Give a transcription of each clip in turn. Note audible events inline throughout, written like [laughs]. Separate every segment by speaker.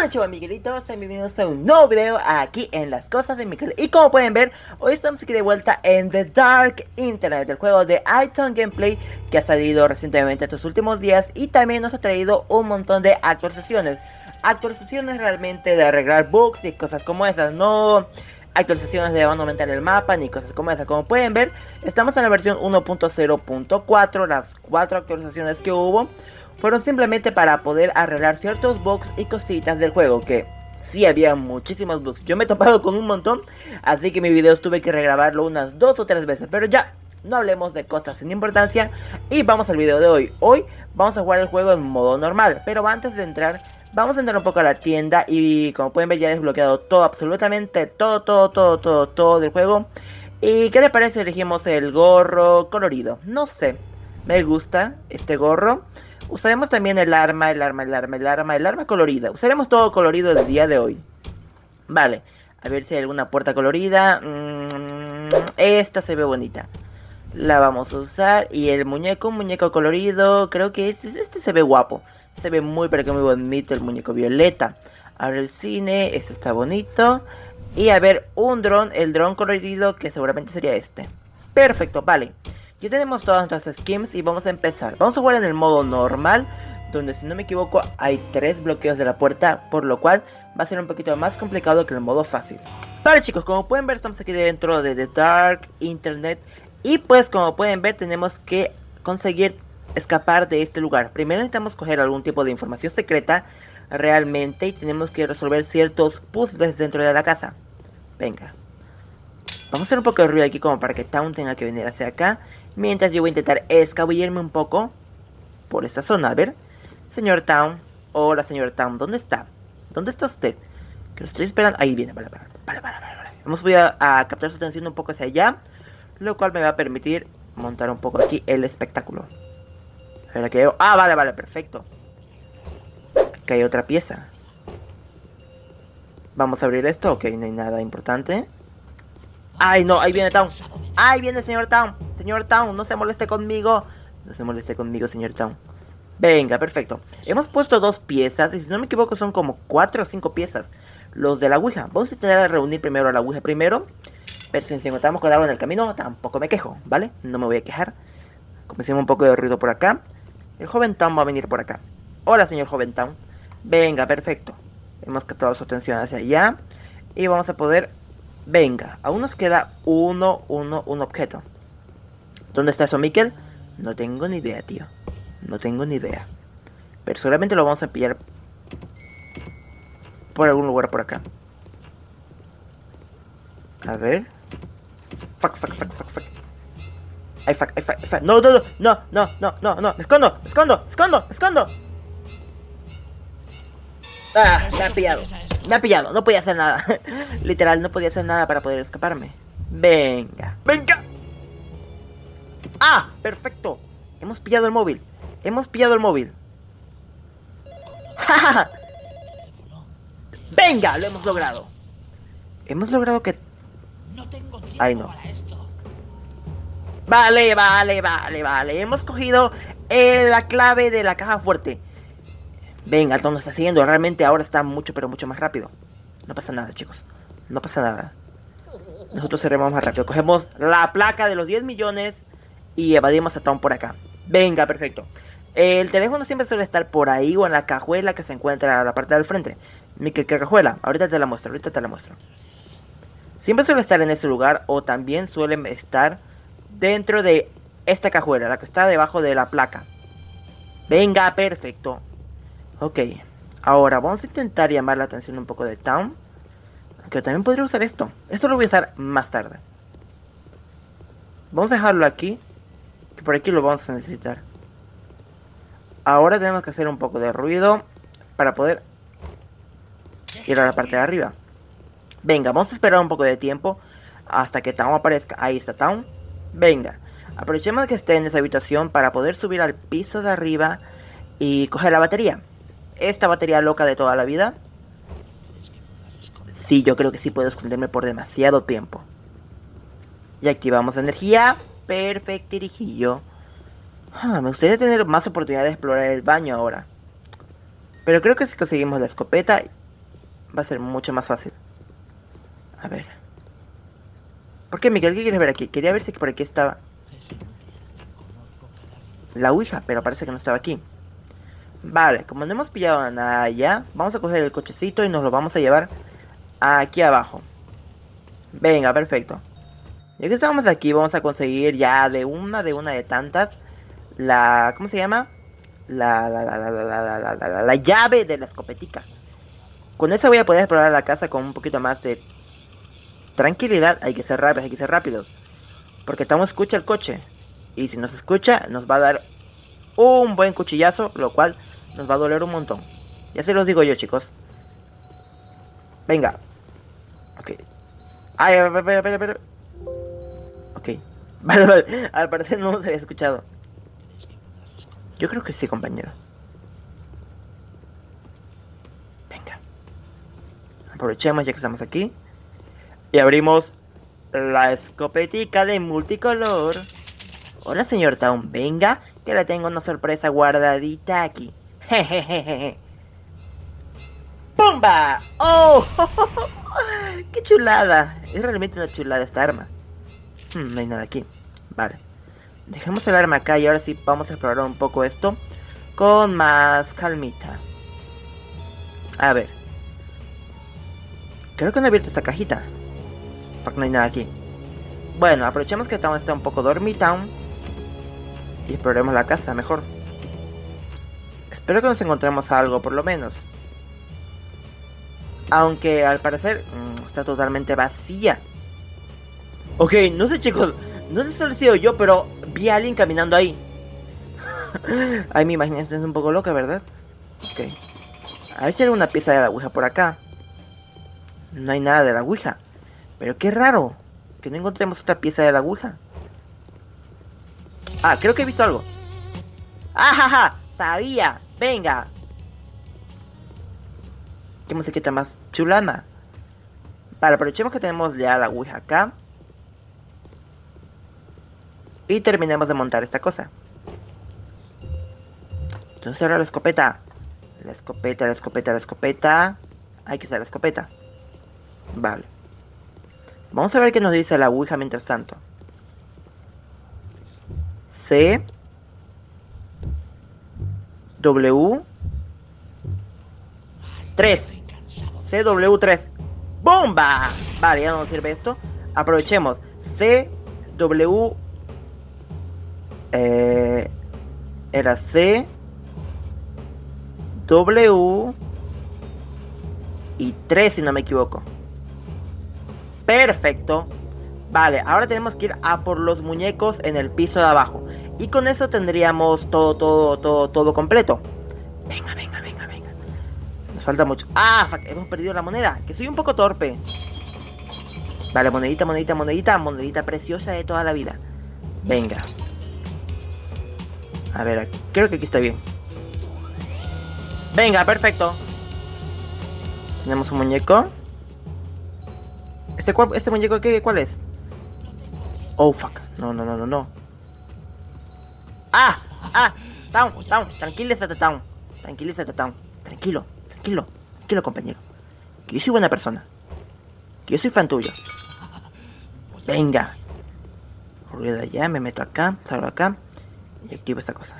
Speaker 1: Hola chavos Miguelitos, bienvenidos a un nuevo video aquí en las cosas de Miguel Y como pueden ver, hoy estamos aquí de vuelta en The Dark Internet El juego de iTunes Gameplay que ha salido recientemente estos últimos días Y también nos ha traído un montón de actualizaciones. Actualizaciones realmente de arreglar bugs y cosas como esas No actualizaciones de aumentar el mapa ni cosas como esas. Como pueden ver, estamos en la versión 1.0.4 Las cuatro actualizaciones que hubo fueron simplemente para poder arreglar ciertos bugs y cositas del juego que sí había muchísimos bugs. Yo me he topado con un montón, así que mi video tuve que regrabarlo unas dos o tres veces, pero ya, no hablemos de cosas sin importancia y vamos al video de hoy. Hoy vamos a jugar el juego en modo normal, pero antes de entrar, vamos a entrar un poco a la tienda y como pueden ver ya he desbloqueado todo, absolutamente todo, todo, todo, todo, todo del juego. ¿Y qué les parece elegimos el gorro colorido? No sé, me gusta este gorro. Usaremos también el arma, el arma, el arma, el arma, el arma colorida. Usaremos todo colorido el día de hoy. Vale, a ver si hay alguna puerta colorida. Mm, esta se ve bonita. La vamos a usar. Y el muñeco, un muñeco colorido. Creo que este, este se ve guapo. Se ve muy, pero que muy bonito el muñeco violeta. Ahora el cine, este está bonito. Y a ver, un dron, el dron colorido que seguramente sería este. Perfecto, vale. Ya tenemos todas nuestras skins y vamos a empezar. Vamos a jugar en el modo normal, donde si no me equivoco hay tres bloqueos de la puerta, por lo cual va a ser un poquito más complicado que el modo fácil. Vale chicos, como pueden ver estamos aquí dentro de The Dark Internet y pues como pueden ver tenemos que conseguir escapar de este lugar. Primero necesitamos coger algún tipo de información secreta realmente y tenemos que resolver ciertos puzzles dentro de la casa. Venga. Vamos a hacer un poco de ruido aquí como para que Town tenga que venir hacia acá Mientras yo voy a intentar escabullirme un poco por esta zona. A ver, señor Town. Hola, señor Town. ¿Dónde está? ¿Dónde está usted? Que lo estoy esperando. Ahí viene, vale, vale, vale, vale, vale. Vamos voy a, captar su atención un poco hacia allá. Lo cual me va a permitir montar un poco aquí el espectáculo. A ver, aquí hay... Ah, vale, vale, perfecto. Aquí hay otra pieza. Vamos a abrir esto. Ok, no hay nada importante. Ay, no, ahí viene Town. Ahí viene el señor Town. Señor Town, no se moleste conmigo. No se moleste conmigo, señor Town. Venga, perfecto. Hemos puesto dos piezas, y si no me equivoco son como cuatro o cinco piezas. Los de la Ouija. Vamos a intentar reunir primero a la Ouija primero. Pero si encontramos con algo en el camino, tampoco me quejo, ¿vale? No me voy a quejar. Comencemos un poco de ruido por acá. El joven Town va a venir por acá. Hola, señor joven Town. Venga, perfecto. Hemos captado su atención hacia allá. Y vamos a poder Venga, aún nos queda uno, uno, un objeto. ¿Dónde está eso, Mikkel? No tengo ni idea, tío. No tengo ni idea. Pero seguramente lo vamos a pillar por algún lugar por acá. A ver. Fuck, fuck, fuck, fuck, fuck. Ay, fuck, ay, fuck, fuck. No, no, no, no, no, no, no, no. Escondo, escondo, escondo, escondo. Ah, me ha pillado. Me ha pillado, no podía hacer nada. [laughs] Literal, no podía hacer nada para poder escaparme. Venga. ¡Venga! ¡Ah! ¡Perfecto! Hemos pillado el móvil. Hemos pillado el móvil. ¡Ja, [laughs] venga Lo hemos logrado. Hemos logrado que... No tengo tiempo Ay, no. Vale, vale, vale, vale. Hemos cogido eh, la clave de la caja fuerte. Venga, Alton nos está siguiendo. Realmente ahora está mucho, pero mucho más rápido. No pasa nada, chicos. No pasa nada. Nosotros seremos más rápido. Cogemos la placa de los 10 millones y evadimos a Tom por acá. Venga, perfecto. El teléfono siempre suele estar por ahí o en la cajuela que se encuentra a la parte del frente. ¿qué cajuela? Ahorita te la muestro, ahorita te la muestro. Siempre suele estar en ese lugar o también suele estar dentro de esta cajuela, la que está debajo de la placa. Venga, perfecto. Ok, ahora vamos a intentar llamar la atención un poco de Town. Que también podría usar esto. Esto lo voy a usar más tarde. Vamos a dejarlo aquí. Por aquí lo vamos a necesitar. Ahora tenemos que hacer un poco de ruido. Para poder ir a la parte de arriba. Venga, vamos a esperar un poco de tiempo. Hasta que Town aparezca. Ahí está Town. Venga. Aprovechemos que esté en esa habitación para poder subir al piso de arriba y coger la batería esta batería loca de toda la vida? Sí, yo creo que sí puedo esconderme por demasiado tiempo. Y activamos energía. Perfecto, dirijillo. Ah, me gustaría tener más oportunidad de explorar el baño ahora. Pero creo que si conseguimos la escopeta va a ser mucho más fácil. A ver. ¿Por qué, Miguel? ¿Qué quieres ver aquí? Quería ver si por aquí estaba la Ouija, pero parece que no estaba aquí. Vale, como no hemos pillado nada ya, vamos a coger el cochecito y nos lo vamos a llevar aquí abajo. Venga, perfecto. Ya que estamos aquí, vamos a conseguir ya de una, de una de tantas, la... ¿Cómo se llama? La, la, la, la, la, la, la, la llave de la escopetica. Con esa voy a poder explorar la casa con un poquito más de tranquilidad. Hay que ser rápidos, hay que ser rápidos. Porque estamos escucha el coche. Y si nos escucha, nos va a dar un buen cuchillazo, lo cual nos va a doler un montón. Ya se los digo yo, chicos. Venga. Ok. Ay, espera, espera, espera. [laughs] Al parecer no nos había escuchado. Yo creo que sí, compañero. Venga. Aprovechemos ya que estamos aquí. Y abrimos la escopetica de multicolor. Hola, señor Town. Venga, que le tengo una sorpresa guardadita aquí. Jejejeje. ¡Pumba! ¡Oh! [laughs] ¡Qué chulada! Es realmente una chulada esta arma. Hmm, no hay nada aquí. Vale. Dejemos el arma acá y ahora sí vamos a explorar un poco esto con más calmita. A ver. Creo que no he abierto esta cajita. Porque no hay nada aquí. Bueno, aprovechemos que estamos está un poco dormitown. Y exploremos la casa mejor. Espero que nos encontremos algo, por lo menos. Aunque al parecer mmm, está totalmente vacía. Ok, no sé chicos, no sé si lo he sido yo, pero vi a alguien caminando ahí. [laughs] Ay, mi imaginación es un poco loca, ¿verdad? Ok. A ver si hay una pieza de la Ouija por acá. No hay nada de la Ouija. Pero qué raro. Que no encontremos otra pieza de la Ouija. Ah, creo que he visto algo. ¡Ajaja! Sabía. Venga. ¿Qué musiquita más chulana? Vale, aprovechemos que tenemos ya la Ouija acá. Y terminemos de montar esta cosa. Entonces ahora la escopeta. La escopeta, la escopeta, la escopeta. Hay que usar la escopeta. Vale. Vamos a ver qué nos dice la Ouija mientras tanto. C. W. 3. CW3. ¡Bomba! Vale, ya no nos sirve esto. Aprovechemos. CW. Eh, era C. W. Y 3 si no me equivoco. Perfecto. Vale, ahora tenemos que ir a por los muñecos en el piso de abajo. Y con eso tendríamos todo, todo, todo, todo completo. Venga, venga, venga, venga. Nos falta mucho. ¡Ah! Hemos perdido la moneda. Que soy un poco torpe. Vale, monedita, monedita, monedita. Monedita preciosa de toda la vida. Venga. A ver, creo que aquí está bien. Venga, perfecto. Tenemos un muñeco. ¿Este, este muñeco qué, cuál es? Oh, fuck. No, no, no, no, no. ¡Ah! ¡Ah! Town, Town, tranquilízate, Town. Tranquilízate, Town. Tranquilo, tranquilo, tranquilo, compañero. Que yo soy buena persona. Que yo soy fan tuyo. Venga. Ruido allá, me meto acá, salgo acá. Y activo esta cosa.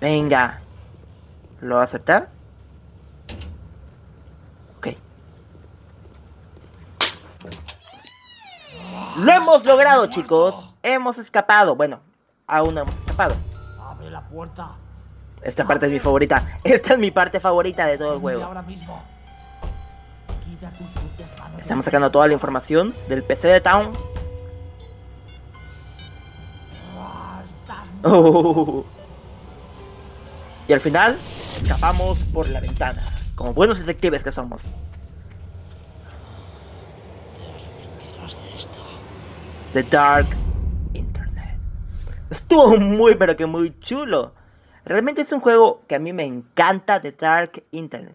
Speaker 1: Venga. ¿Lo va a aceptar? Ok. Lo hemos logrado, chicos. Hemos escapado. Bueno, aún no hemos escapado.
Speaker 2: Abre la puerta.
Speaker 1: Esta parte es mi favorita. Esta es mi parte favorita de todo el juego.
Speaker 2: Ahora mismo.
Speaker 1: Estamos sacando toda la información del PC de Town. [laughs] Y al final, escapamos por la ventana. Como buenos detectives que somos. The Dark Internet. Estuvo muy, pero que muy chulo. Realmente es un juego que a mí me encanta, The Dark Internet.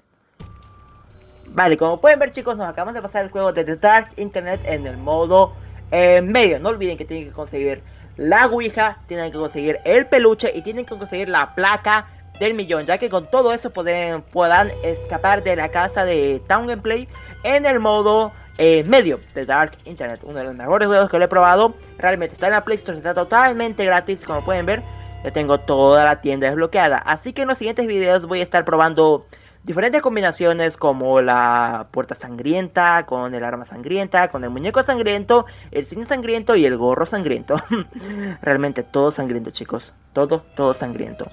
Speaker 1: Vale, como pueden ver chicos, nos acabamos de pasar el juego de The Dark Internet en el modo eh, medio. No olviden que tienen que conseguir la Ouija, tienen que conseguir el peluche y tienen que conseguir la placa del millón, ya que con todo eso pueden, puedan escapar de la casa de Town Gameplay en el modo eh, medio de Dark Internet. Uno de los mejores juegos que lo he probado. Realmente está en la Play Store, está totalmente gratis, como pueden ver. Ya tengo toda la tienda desbloqueada. Así que en los siguientes videos voy a estar probando diferentes combinaciones como la puerta sangrienta, con el arma sangrienta, con el muñeco sangriento, el cine sangriento y el gorro sangriento. [laughs] Realmente todo sangriento, chicos. Todo, todo sangriento.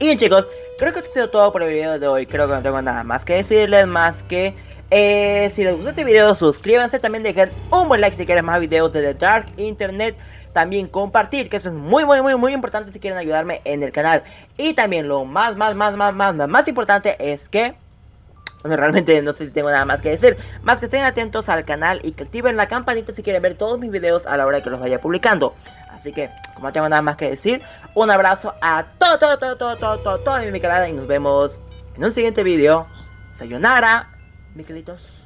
Speaker 1: Y bien, chicos, creo que ha sido todo por el video de hoy. Creo que no tengo nada más que decirles, más que eh, si les gustó este video, suscríbanse. También dejen un buen like si quieren más videos de The Dark Internet. También compartir, que eso es muy, muy, muy, muy importante si quieren ayudarme en el canal. Y también lo más, más, más, más, más, más, importante es que... Bueno, realmente no sé si tengo nada más que decir. Más que estén atentos al canal y que activen la campanita si quieren ver todos mis videos a la hora que los vaya publicando. Así que, como no tengo nada más que decir, un abrazo a todo, todo, todo, todo, todo, todo mi canal y nos vemos en un siguiente video. Sayonara. Miquelitos.